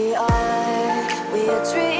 We are, we are dreaming.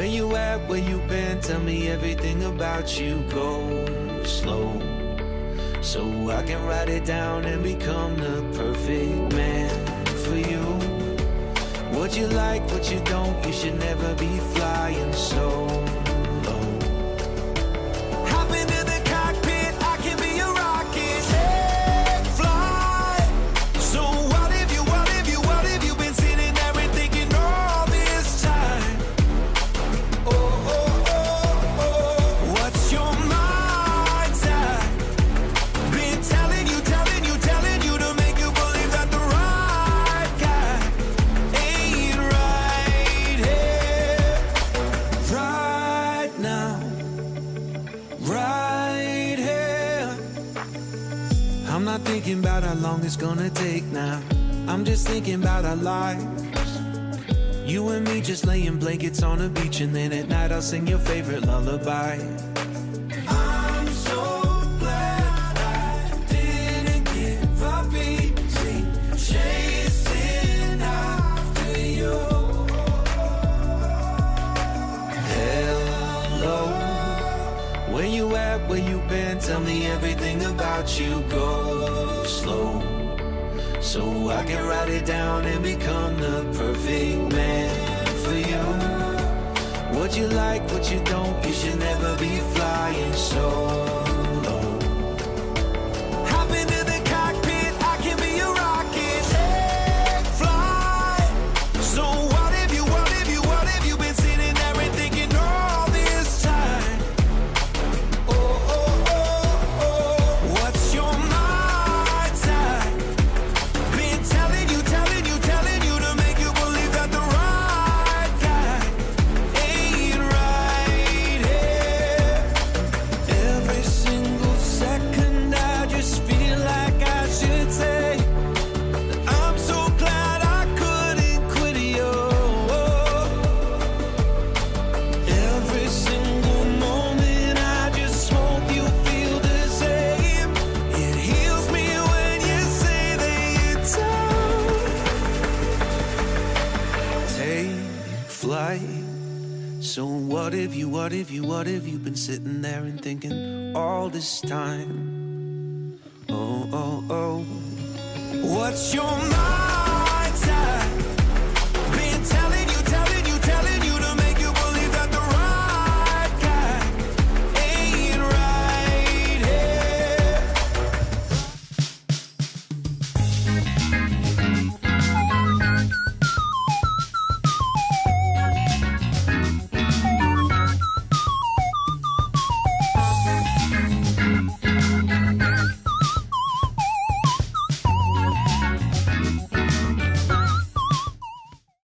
Where you at, where you been, tell me everything about you. Go slow. So I can write it down and become the perfect man for you. What you like, what you don't, you should never be flying so not thinking about how long it's gonna take now. I'm just thinking about our lives. You and me just laying blankets on a beach, and then at night I'll sing your favorite lullaby. Tell me everything about you, go slow. So I can write it down and become the perfect man for you. What you like, what you don't, you should never be flying solo. What if you, what have you been sitting there and thinking all this time? Oh, oh, oh. What's your mind?